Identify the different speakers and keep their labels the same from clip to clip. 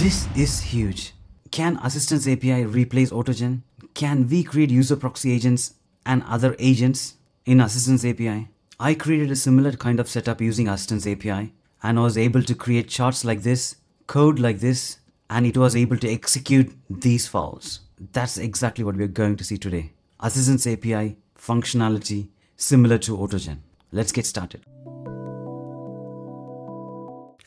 Speaker 1: This is huge. Can Assistants API replace AutoGen? Can we create user proxy agents and other agents in Assistants API? I created a similar kind of setup using Assistants API and I was able to create charts like this, code like this, and it was able to execute these files. That's exactly what we're going to see today. Assistants API functionality similar to AutoGen. Let's get started.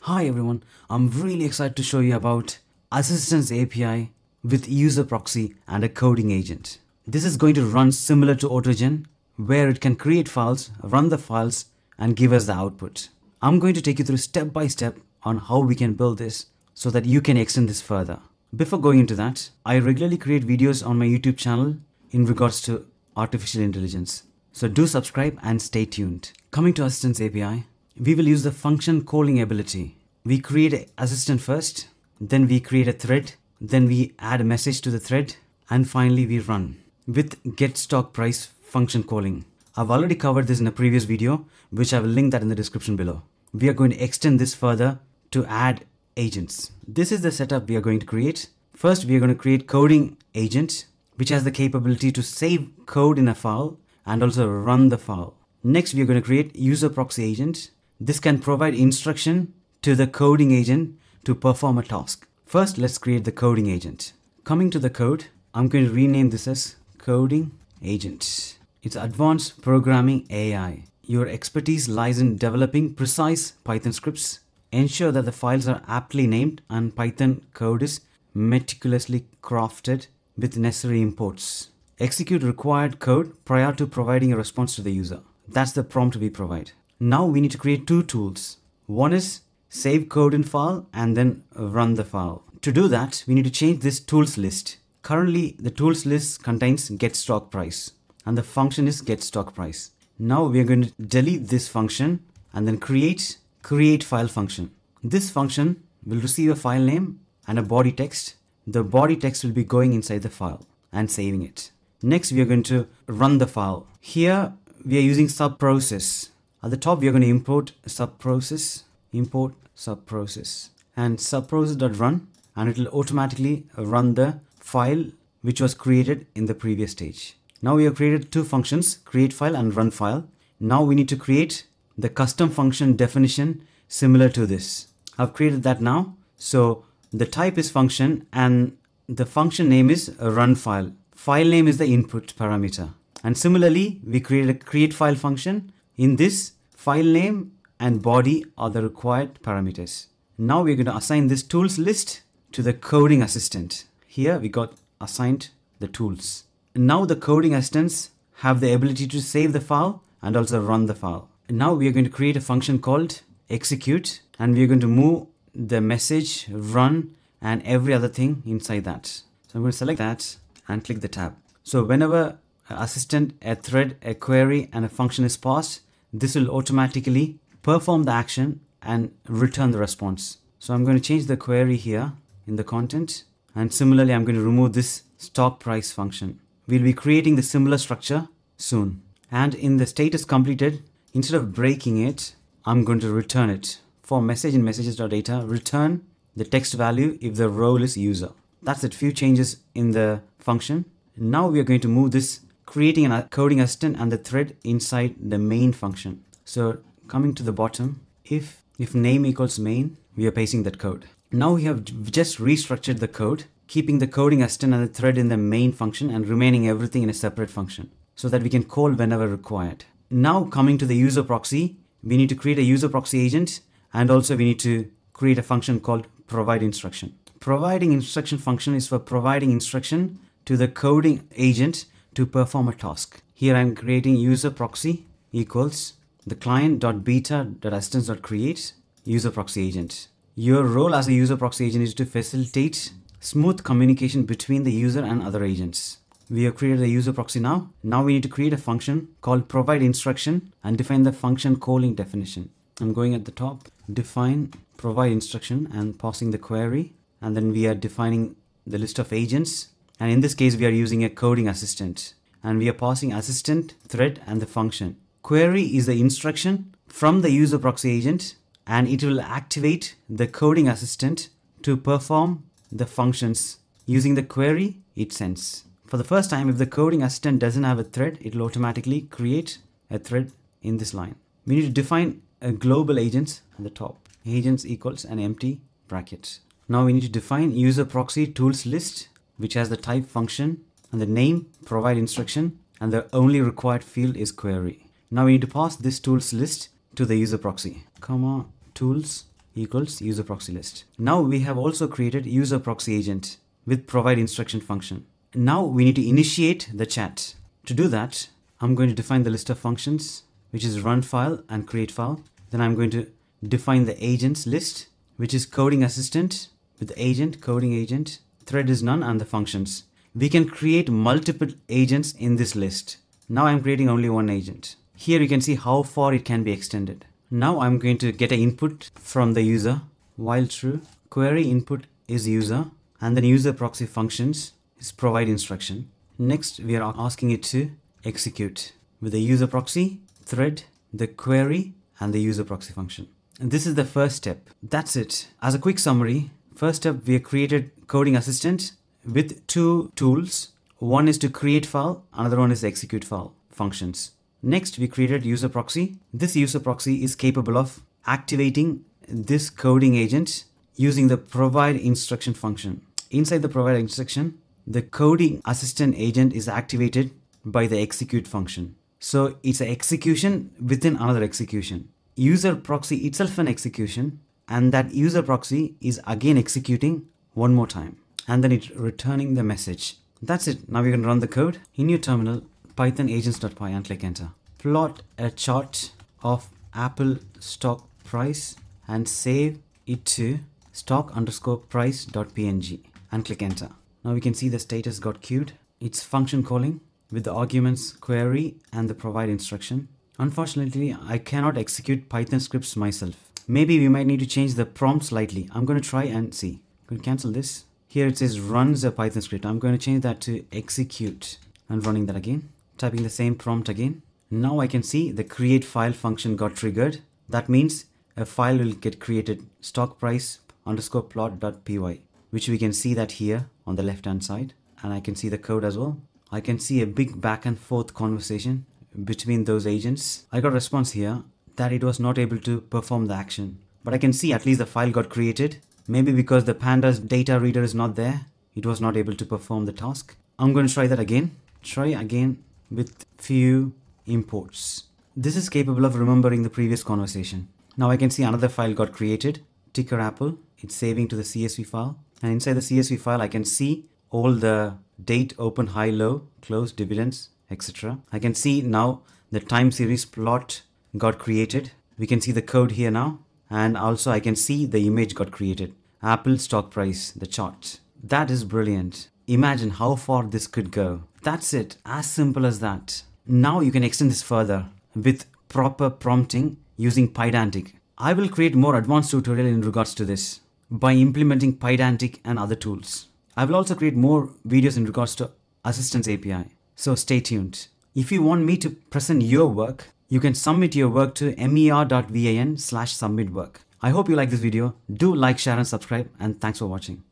Speaker 1: Hi everyone, I'm really excited to show you about Assistants API with user proxy and a coding agent. This is going to run similar to AutoGen where it can create files, run the files and give us the output. I'm going to take you through step by step on how we can build this so that you can extend this further. Before going into that, I regularly create videos on my YouTube channel in regards to artificial intelligence. So do subscribe and stay tuned. Coming to Assistants API, we will use the function calling ability. We create an assistant first, then we create a thread, then we add a message to the thread, and finally we run with get stock price function calling. I've already covered this in a previous video, which I will link that in the description below. We are going to extend this further to add agents. This is the setup we are going to create. First, we are going to create coding agent, which has the capability to save code in a file and also run the file. Next, we are going to create user proxy agent. This can provide instruction to the coding agent to perform a task. First, let's create the coding agent. Coming to the code, I'm going to rename this as coding agent. It's advanced programming AI. Your expertise lies in developing precise Python scripts. Ensure that the files are aptly named and Python code is meticulously crafted with necessary imports. Execute required code prior to providing a response to the user. That's the prompt we provide. Now we need to create two tools. One is save code in file and then run the file. To do that, we need to change this tools list. Currently, the tools list contains get stock price and the function is get stock price. Now we are going to delete this function and then create create file function. This function will receive a file name and a body text. The body text will be going inside the file and saving it. Next, we are going to run the file. Here, we are using subprocess. At the top, we are going to import subprocess, import subprocess and subprocess.run and it will automatically run the file which was created in the previous stage. Now we have created two functions, create file and run file. Now we need to create the custom function definition similar to this. I've created that now. So the type is function and the function name is run file file name is the input parameter. And similarly, we create a create file function. In this, file name and body are the required parameters. Now we're going to assign this tools list to the coding assistant. Here we got assigned the tools. Now the coding assistants have the ability to save the file and also run the file. Now we are going to create a function called execute and we are going to move the message, run and every other thing inside that. So I'm going to select that and click the tab. So whenever assistant, a thread, a query and a function is passed, this will automatically perform the action and return the response. So I'm going to change the query here in the content and similarly I'm going to remove this stock price function. We'll be creating the similar structure soon. And in the status completed, instead of breaking it, I'm going to return it. For message in messages.data, return the text value if the role is user. That's it, few changes in the function. Now we are going to move this creating a coding assistant and the thread inside the main function. So coming to the bottom, if if name equals main, we are pasting that code. Now we have just restructured the code, keeping the coding assistant and the thread in the main function and remaining everything in a separate function so that we can call whenever required. Now coming to the user proxy, we need to create a user proxy agent and also we need to create a function called provide instruction. Providing instruction function is for providing instruction to the coding agent to perform a task. Here I'm creating user proxy equals the client.beta.assistants.create user proxy agent. Your role as a user proxy agent is to facilitate smooth communication between the user and other agents. We have created a user proxy now. Now we need to create a function called provide instruction and define the function calling definition. I'm going at the top, define provide instruction and passing the query. And then we are defining the list of agents. And in this case, we are using a coding assistant and we are passing assistant, thread and the function. Query is the instruction from the user proxy agent and it will activate the coding assistant to perform the functions using the query it sends. For the first time, if the coding assistant doesn't have a thread, it will automatically create a thread in this line. We need to define a global agents at the top. Agents equals an empty bracket. Now we need to define user proxy tools list, which has the type function and the name provide instruction and the only required field is query. Now we need to pass this tools list to the user proxy, comma tools equals user proxy list. Now we have also created user proxy agent with provide instruction function. Now we need to initiate the chat. To do that, I'm going to define the list of functions, which is run file and create file. Then I'm going to define the agents list, which is coding assistant with agent, coding agent, thread is none and the functions. We can create multiple agents in this list. Now I'm creating only one agent. Here you can see how far it can be extended. Now I'm going to get an input from the user while true. Query input is user and then user proxy functions is provide instruction. Next we are asking it to execute with the user proxy, thread, the query and the user proxy function. And this is the first step. That's it. As a quick summary, first up, we have created coding assistant with two tools. One is to create file, another one is execute file functions. Next, we created user proxy. This user proxy is capable of activating this coding agent using the provide instruction function. Inside the provide instruction, the coding assistant agent is activated by the execute function. So it's an execution within another execution. User proxy itself an execution and that user proxy is again executing one more time and then it's returning the message. That's it. Now we can run the code in your terminal python agents.py and click enter. Plot a chart of Apple stock price and save it to stock underscore and click enter. Now we can see the status got queued. It's function calling with the arguments query and the provide instruction. Unfortunately, I cannot execute Python scripts myself. Maybe we might need to change the prompt slightly. I'm going to try and see. I'm going to cancel this. Here it says runs a Python script. I'm going to change that to execute and running that again typing the same prompt again. Now I can see the create file function got triggered. That means a file will get created stock price underscore plot.py, which we can see that here on the left hand side. And I can see the code as well. I can see a big back and forth conversation between those agents. I got a response here that it was not able to perform the action. But I can see at least the file got created. Maybe because the pandas data reader is not there, it was not able to perform the task. I'm going to try that again. Try again with few imports. This is capable of remembering the previous conversation. Now I can see another file got created, ticker apple, it's saving to the CSV file. And inside the CSV file, I can see all the date, open, high, low, close, dividends, etc. I can see now the time series plot got created. We can see the code here now. And also I can see the image got created. Apple stock price, the chart. That is brilliant. Imagine how far this could go. That's it, as simple as that. Now you can extend this further with proper prompting using Pydantic. I will create more advanced tutorial in regards to this by implementing Pydantic and other tools. I will also create more videos in regards to Assistants API. So stay tuned. If you want me to present your work, you can submit your work to mer.vin slash submit work. I hope you like this video. Do like, share and subscribe and thanks for watching.